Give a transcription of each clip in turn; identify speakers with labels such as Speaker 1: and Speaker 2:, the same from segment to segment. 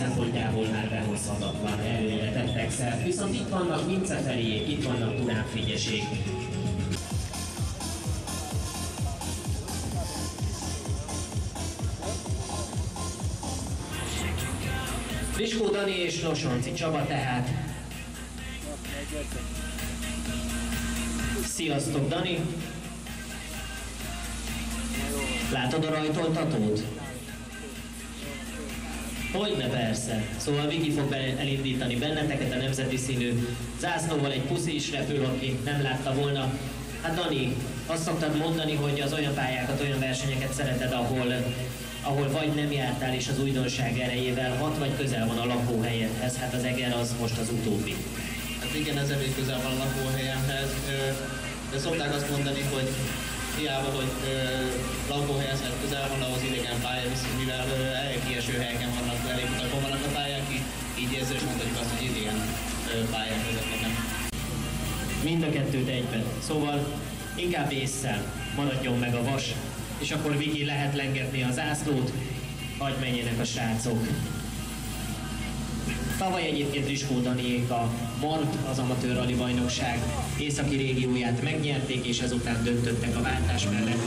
Speaker 1: szempontjából már behozhatatlan előnyre tettek szert, viszont itt vannak Vince feléjék, itt vannak Dunán Figyesék. Friskó Dani és Losonci Csaba tehát. Sziasztok Dani! Látod a rajtoltatót? Hogyne persze. Szóval Viki fog elindítani benneteket a nemzeti színű zászlóval egy puszi is repül, aki nem látta volna. Hát Dani, azt szoktad mondani, hogy az olyan pályákat, olyan versenyeket szereted, ahol, ahol vagy nem jártál, és az újdonság erejével hat vagy közel van a lakóhelyedhez. Hát az Eger az most az utóbbi.
Speaker 2: Hát igen, ez elég közel van a lakóhelyemhez. De szokták azt mondani, hogy hiába, hogy ö, lakóhelyhez közel van ahhoz idegen pálya, viszont mivel ö, elég kieső helyeken vannak, elég utakon vannak a pályák, így, így ezzel is mondhatjuk azt, hogy idegen pályák vezetnek.
Speaker 1: Mind a kettőt egyben. Szóval inkább észszel maradjon meg a vas, és akkor Vigi lehet lengetni az ászlót, hagyd menjenek a srácok. Tavaly egyébként Riskó Daniék a MART, az amatőr rally bajnokság északi régióját megnyerték, és ezután döntöttek a váltás mellett,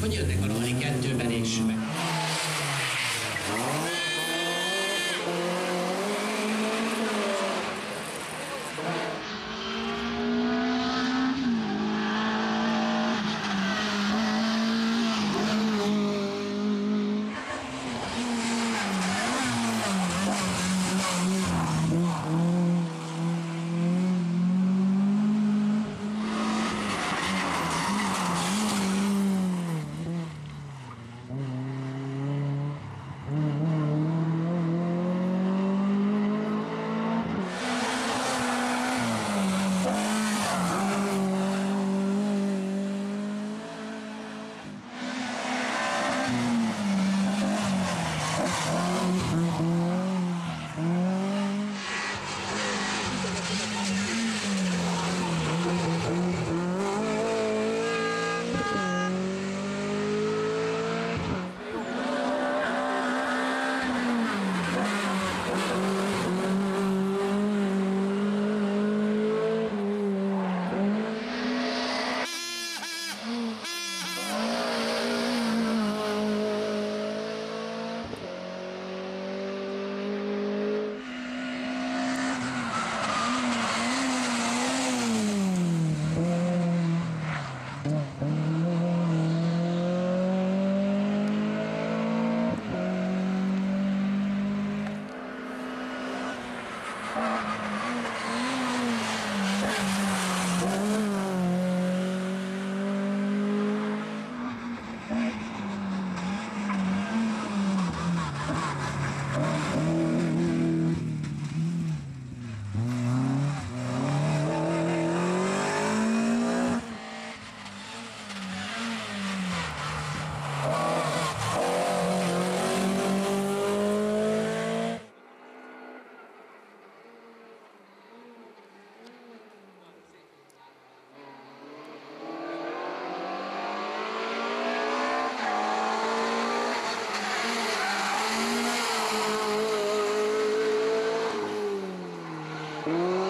Speaker 1: hogy jönnek a Rally 2-ben és meg.
Speaker 3: 음.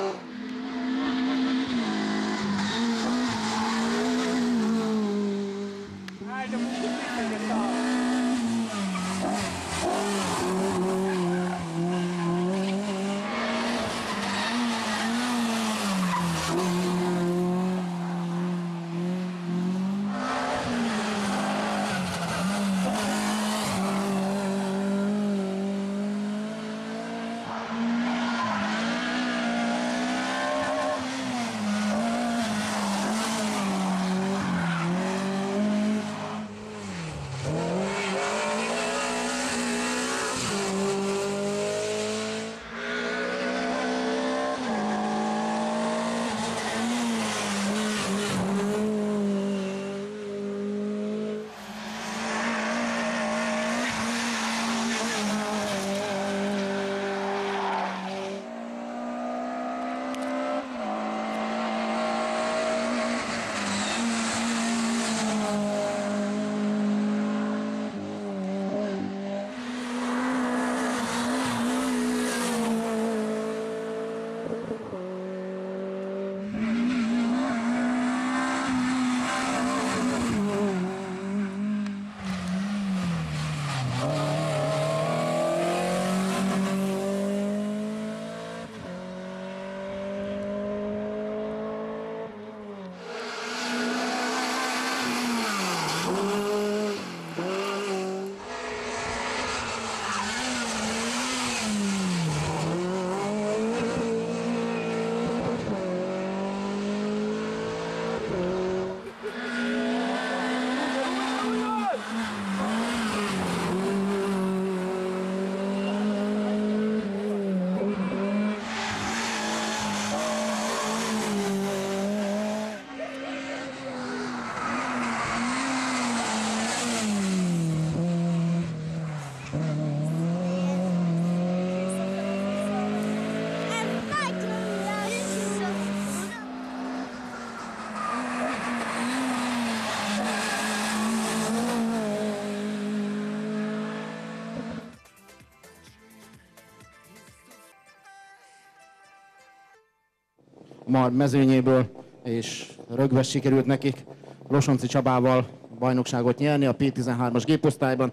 Speaker 4: Mar mezőnyéből, és rögves sikerült nekik Losonci Csabával bajnokságot nyerni a P13-as géposztályban.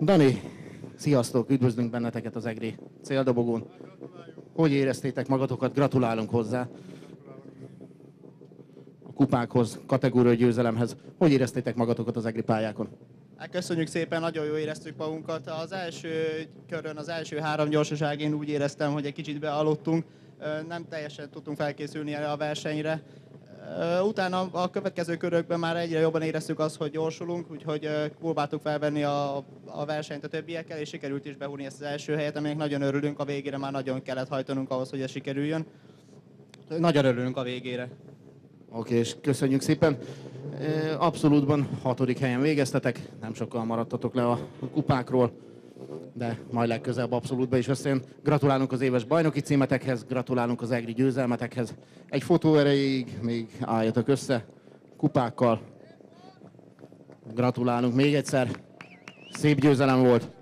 Speaker 4: Dani, sziasztok, üdvözlünk benneteket az EGRI céldobogón. Hogy éreztétek magatokat? Gratulálunk hozzá a kupákhoz, kategóriai győzelemhez. Hogy éreztétek magatokat az EGRI pályákon?
Speaker 5: Hát köszönjük szépen, nagyon jó éreztük magunkat. Az első körön, az első három gyorsaságén úgy éreztem, hogy egy kicsit bealudtunk, nem teljesen tudtunk felkészülni erre a versenyre. Utána a következő körökben már egyre jobban éreztük azt, hogy gyorsulunk, úgyhogy próbáltuk felvenni a, a versenyt a többiekkel, és sikerült is behúzni ezt az első helyet, aminek nagyon örülünk, a végére már nagyon kellett hajtanunk ahhoz, hogy ez sikerüljön. Nagyon örülünk a végére.
Speaker 4: Oké, és köszönjük szépen. Abszolútban hatodik helyen végeztetek, nem sokkal maradtatok le a kupákról, de majd legközelebb abszolútba is összejön. Gratulálunk az éves bajnoki címetekhez, gratulálunk az egri győzelmetekhez. Egy fotó erejéig még álljatok össze kupákkal. Gratulálunk még egyszer. Szép győzelem volt.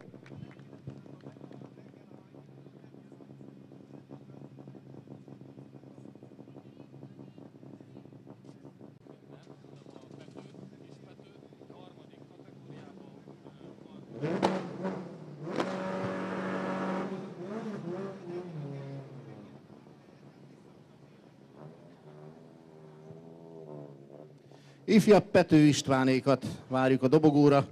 Speaker 4: Ifjabb Pető Istvánékat várjuk a dobogóra.